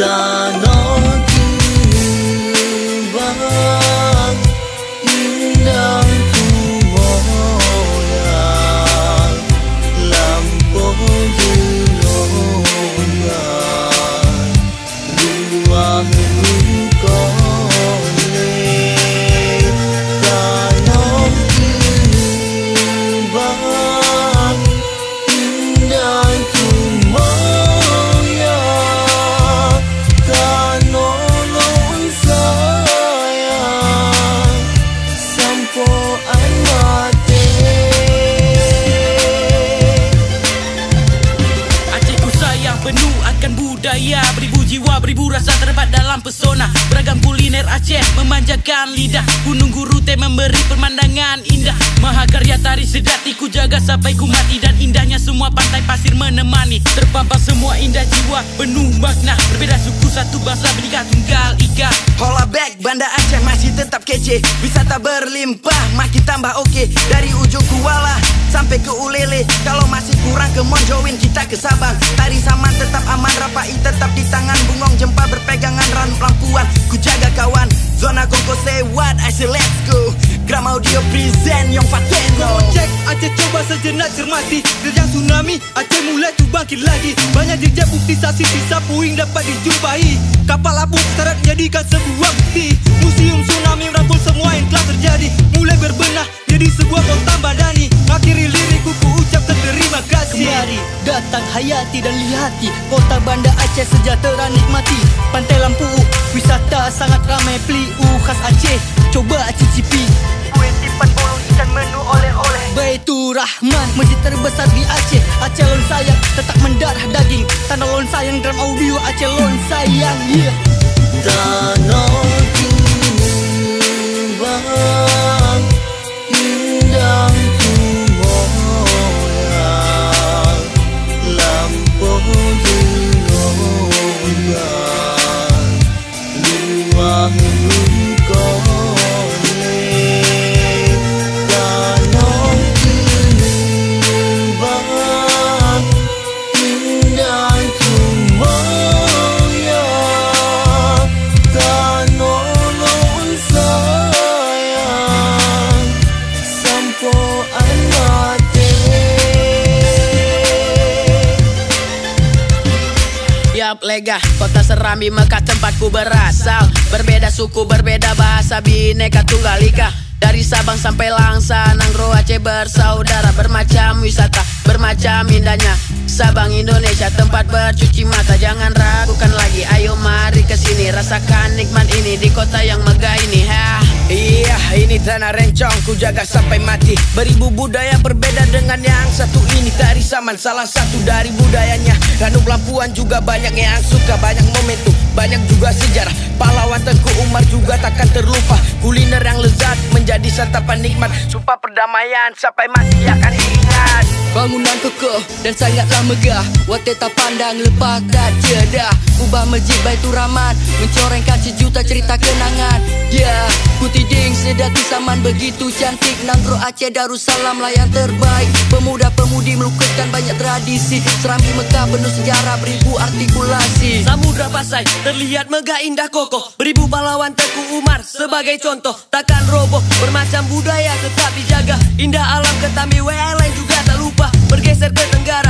done. Kuliner Aceh memanjakan lidah. Gunung Guru teh memberi pemandangan indah. Mahakarya tari sedati ku jaga sampai ku mati. Dan indahnya semua pantai pasir menemani. Terpampang semua indah jiwa penuh makna. Berbeda suku satu bangsa menikah tunggal ika Hola back, Banda Aceh masih tetap kece. Wisata berlimpah, makin tambah oke. Okay. Dari ujung Kuala sampai ke Ulele. Kalau masih kurang ke Monjoin kita ke Sabang. Tari Saman tetap Say let's go. Gram Audio present Yong Fateno Cek Aceh coba sejenak cermati. Terjang tsunami Aceh mulai tu bangkit lagi. Banyak jejak bukti saksi sisa puing dapat dijumpai. Kapal apung syarat jadikan sebuah bukti. Museum tsunami merangkul semua yang telah terjadi. Mulai hayati dan lihati Kota Banda Aceh sejahtera nikmati. Pantai Lampu Wisata sangat ramai. Peliu khas Aceh Coba cicipi. Kue tipan bolu ikan menu oleh-oleh. Baitur Rahman Masjid terbesar di Aceh. Aceh lon sayang Tetap mendarah daging. Tanah lon sayang Drum audio Aceh lon sayang Yeah. Tanah Tumbang Lega, kota Serambi Mekah tempatku berasal. Berbeda suku, berbeda bahasa, bineka tunggal ika. Dari Sabang sampai Langsa, Nanggro Aceh bersaudara Bermacam wisata, bermacam indahnya Sabang Indonesia tempat bercuci mata. Jangan ragukan lagi, ayo mari ke sini. Rasakan nikmat ini di kota yang megah ini. Ha. Iya, ini tanah rencong ku jaga sampai mati. Beribu budaya berbeda dengan yang satu ini. Dari Saman salah satu dari budayanya. Ranum Lampuan juga banyak yang suka. Banyak momentum, banyak juga sejarah. Pahlawan Tengku Umar juga takkan terlupa. Kuliner yang lezat menjadi santapan nikmat. Sumpah perdamaian sampai mati akan ingat Bangunan kokoh dan sangatlah megah. Wateta pandang lepas tak jedah Ubah masjid Baitur Rahman Mencorengkan sejuta cerita kenangan. Ya, yeah, Kutiding sedati saman begitu cantik. Nanggro Aceh Darussalam lah yang terbaik. Pemuda-pemudi melukiskan banyak tradisi. Serambi Mekah penuh sejarah beribu artikulasi. Samudra Pasai terlihat megah indah kokoh. Beribu pahlawan Teku Umar sebagai contoh. Takkan roboh bermacam budaya tetap dijaga. Indah alam Ketami Welen lupa Bergeser ke tenggara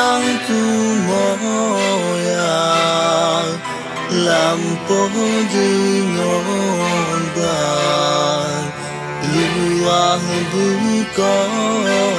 sang tu ngoya lampo di ngon ban luang bukan